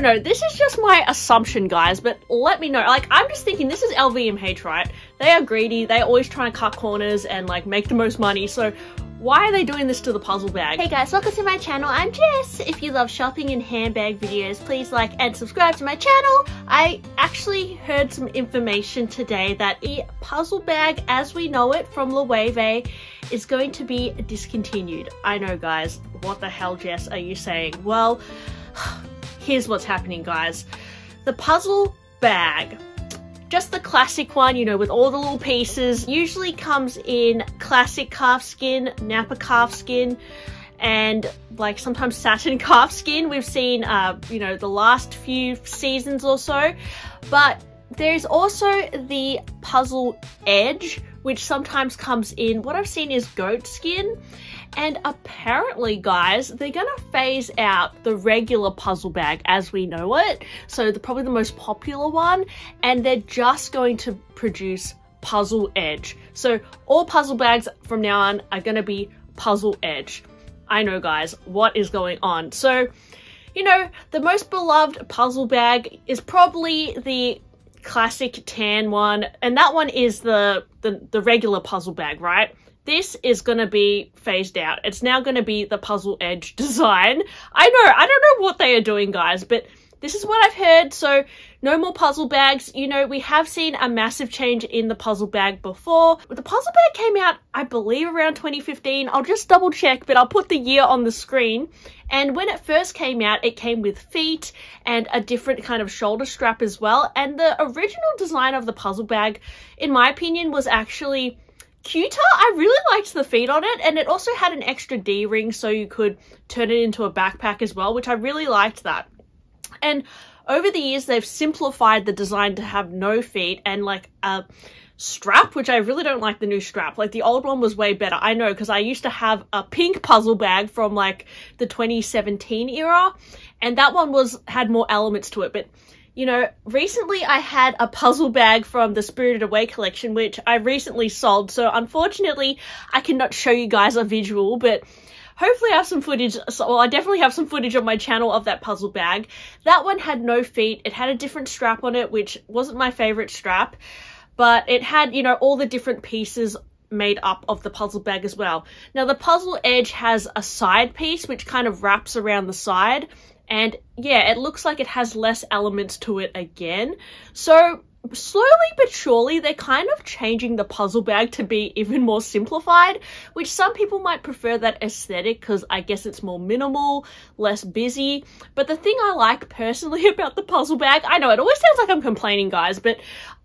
don't know. This is just my assumption, guys, but let me know. Like, I'm just thinking this is LVMH, right? They are greedy. They're always trying to cut corners and, like, make the most money. So why are they doing this to the puzzle bag? Hey guys, welcome to my channel. I'm Jess. If you love shopping and handbag videos, please like and subscribe to my channel. I actually heard some information today that the puzzle bag as we know it from Loewe is going to be discontinued. I know guys, what the hell Jess are you saying? Well, here's what's happening guys. The puzzle bag just the classic one, you know, with all the little pieces, usually comes in classic calf skin, Nappa calf skin, and like sometimes satin calf skin. We've seen, uh, you know, the last few seasons or so, but there's also the puzzle edge, which sometimes comes in, what I've seen is goat skin. And apparently, guys, they're gonna phase out the regular puzzle bag as we know it. So the probably the most popular one, and they're just going to produce puzzle edge. So all puzzle bags from now on are gonna be puzzle edge. I know guys, what is going on? So, you know, the most beloved puzzle bag is probably the classic tan one, and that one is the, the, the regular puzzle bag, right? This is going to be phased out. It's now going to be the Puzzle Edge design. I know, I don't know what they are doing, guys, but this is what I've heard. So no more puzzle bags. You know, we have seen a massive change in the puzzle bag before. The puzzle bag came out, I believe, around 2015. I'll just double check, but I'll put the year on the screen. And when it first came out, it came with feet and a different kind of shoulder strap as well. And the original design of the puzzle bag, in my opinion, was actually cuter. I really liked the feet on it and it also had an extra D-ring so you could turn it into a backpack as well, which I really liked that. And over the years, they've simplified the design to have no feet and like a strap, which I really don't like the new strap. Like the old one was way better. I know because I used to have a pink puzzle bag from like the 2017 era and that one was had more elements to it, but you know, recently I had a puzzle bag from the Spirited Away collection, which I recently sold. So unfortunately, I cannot show you guys a visual, but hopefully I have some footage. So, well, I definitely have some footage on my channel of that puzzle bag. That one had no feet. It had a different strap on it, which wasn't my favorite strap, but it had, you know, all the different pieces made up of the puzzle bag as well. Now the puzzle edge has a side piece which kind of wraps around the side and yeah, it looks like it has less elements to it again. So slowly but surely they're kind of changing the puzzle bag to be even more simplified, which some people might prefer that aesthetic because I guess it's more minimal, less busy. But the thing I like personally about the puzzle bag, I know it always sounds like I'm complaining guys, but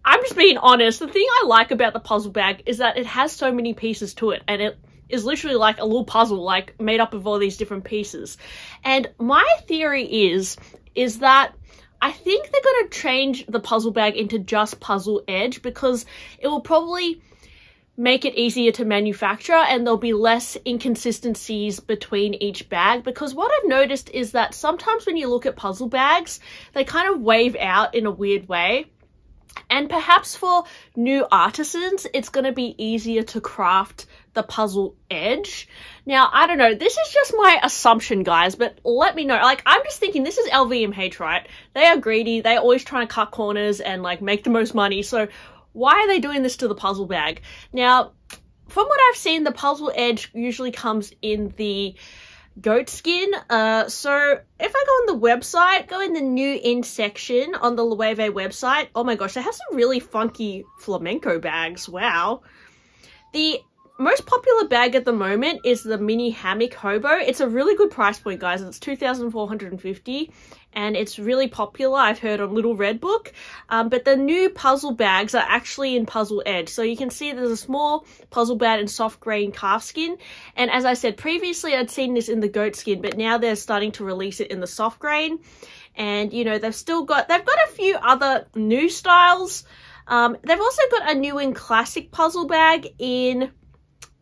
I'm just being honest. The thing I like about the puzzle bag is that it has so many pieces to it and it is literally like a little puzzle, like made up of all these different pieces. And my theory is, is that I think they're going to change the puzzle bag into just puzzle edge because it will probably make it easier to manufacture and there'll be less inconsistencies between each bag because what I've noticed is that sometimes when you look at puzzle bags, they kind of wave out in a weird way. And perhaps for new artisans, it's going to be easier to craft the puzzle edge. Now, I don't know, this is just my assumption, guys, but let me know. Like, I'm just thinking this is LVMH, right? They are greedy. They're always trying to cut corners and, like, make the most money. So why are they doing this to the puzzle bag? Now, from what I've seen, the puzzle edge usually comes in the goat skin. Uh, so if I go on the website, go in the new in section on the Loewe website. Oh my gosh, they have some really funky flamenco bags. Wow. The most popular bag at the moment is the mini hammock hobo. It's a really good price point, guys. It's 2450 and it's really popular. I've heard on Little Red Book. Um, but the new puzzle bags are actually in puzzle edge. So you can see there's a small puzzle bag in soft grain calf skin. And as I said previously, I'd seen this in the goat skin, but now they're starting to release it in the soft grain. And, you know, they've still got, they've got a few other new styles. Um, they've also got a new and classic puzzle bag in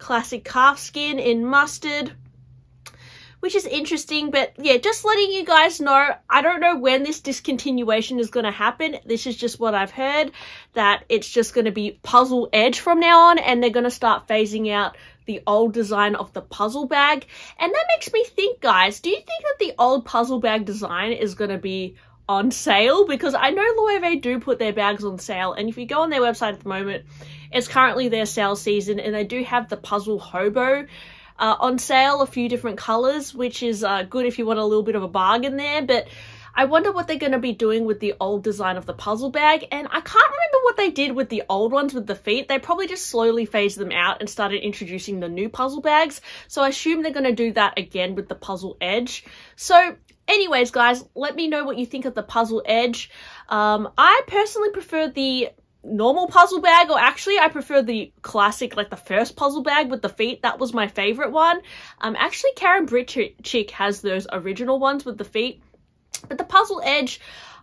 classic calf skin in mustard which is interesting but yeah just letting you guys know i don't know when this discontinuation is going to happen. This is just what i've heard that it's just going to be puzzle edge from now on and they're going to start phasing out the old design of the puzzle bag. And that makes me think guys do you think that the old puzzle bag design is going to be on sale because I know Loewe do put their bags on sale and if you go on their website at the moment it's currently their sale season and they do have the puzzle hobo uh, on sale a few different colors which is uh, good if you want a little bit of a bargain there but I wonder what they're going to be doing with the old design of the puzzle bag, and I can't remember what they did with the old ones with the feet. They probably just slowly phased them out and started introducing the new puzzle bags, so I assume they're going to do that again with the puzzle edge. So anyways, guys, let me know what you think of the puzzle edge. Um, I personally prefer the normal puzzle bag or actually I prefer the classic like the first puzzle bag with the feet that was my favorite one um actually Karen Britchick has those original ones with the feet but the puzzle edge,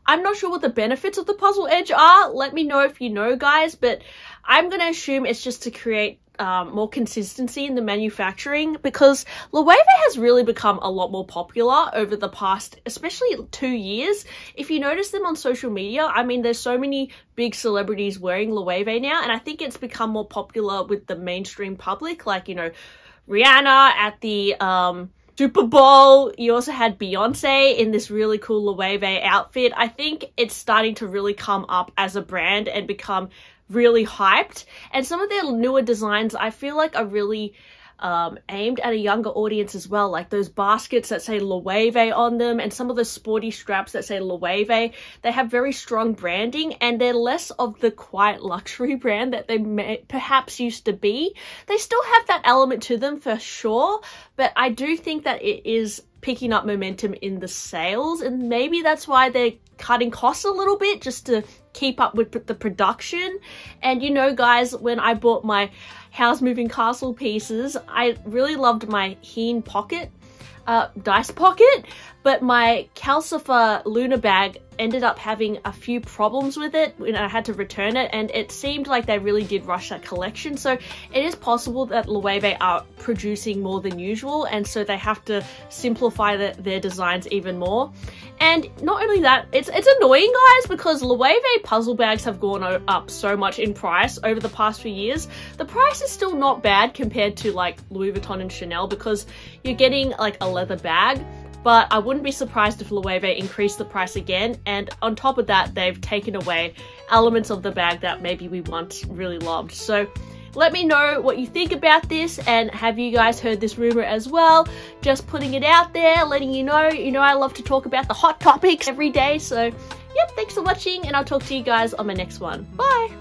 I'm not sure what the benefits of the puzzle edge are. Let me know if you know, guys. But I'm going to assume it's just to create um, more consistency in the manufacturing because Loewe has really become a lot more popular over the past, especially two years. If you notice them on social media, I mean, there's so many big celebrities wearing Loewe now, and I think it's become more popular with the mainstream public, like, you know, Rihanna at the, um, Super Bowl. You also had Beyonce in this really cool Loewe outfit. I think it's starting to really come up as a brand and become really hyped. And some of their newer designs I feel like are really um, aimed at a younger audience as well, like those baskets that say Loewe on them and some of the sporty straps that say Loewe. They have very strong branding and they're less of the quiet luxury brand that they may, perhaps used to be. They still have that element to them for sure, but I do think that it is picking up momentum in the sales and maybe that's why they're cutting costs a little bit just to keep up with the production. And you know guys when I bought my Howl's Moving Castle pieces I really loved my Heen pocket uh, dice pocket but my Calcifer Luna bag ended up having a few problems with it and I had to return it and it seemed like they really did rush that collection. So it is possible that Loewe are producing more than usual and so they have to simplify the, their designs even more. And not only that it's it's annoying guys because Loewe puzzle bags have gone up so much in price over the past few years. The price is still not bad compared to like Louis Vuitton and Chanel because you're getting like a leather bag but I wouldn't be surprised if Loewe increased the price again and on top of that they've taken away elements of the bag that maybe we once really loved. So let me know what you think about this and have you guys heard this rumor as well? Just putting it out there, letting you know. You know I love to talk about the hot topics every day so yep, thanks for watching and I'll talk to you guys on my next one. Bye!